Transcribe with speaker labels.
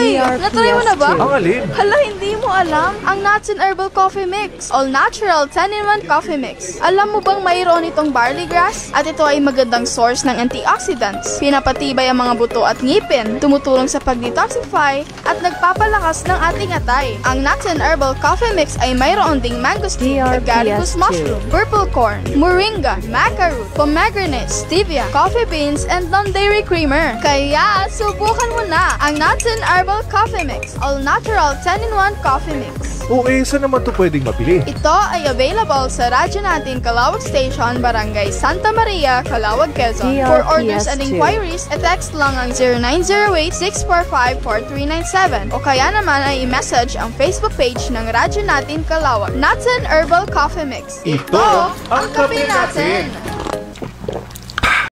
Speaker 1: Hoy, natry mo na ba?
Speaker 2: Ang alin?
Speaker 1: Hala, hindi mo alam? Ang Nuts and Herbal Coffee Mix. All natural 10-in-1 coffee mix. Alam mo bang mayroon itong barley grass? At ito ay magandang source ng antioxidants. Pinapatibay ang mga buto at ngipin. Tumutulong sa pag-detoxify at nagpapalakas ng ating atay. Ang Nuts and Herbal Coffee Mix ay mayroon ding mangosteen, agaricus
Speaker 3: DRPS2.
Speaker 1: mushroom, purple corn, moringa, maca root, pomegranate, stevia, coffee beans, and non-dairy creamer. Kaya, subukan mo na ang Nuts and Herbal Coffee Mix. All natural 10-in-1 coffee mix.
Speaker 2: O eh, saan naman to pwedeng mabili?
Speaker 1: Ito ay available sa radyo natin Calawag Station, Barangay Santa Maria, Calawag, Quezon. For orders and
Speaker 3: DRPS2.
Speaker 1: inquiries, e-text lang ang 0908-645-4397 o kaya naman ay i-message ang Facebook page ng radyo natin Calawag. And Herbal Coffee Mix.
Speaker 2: Ito ang kape natin.